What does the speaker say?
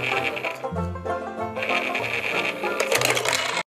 Thank you.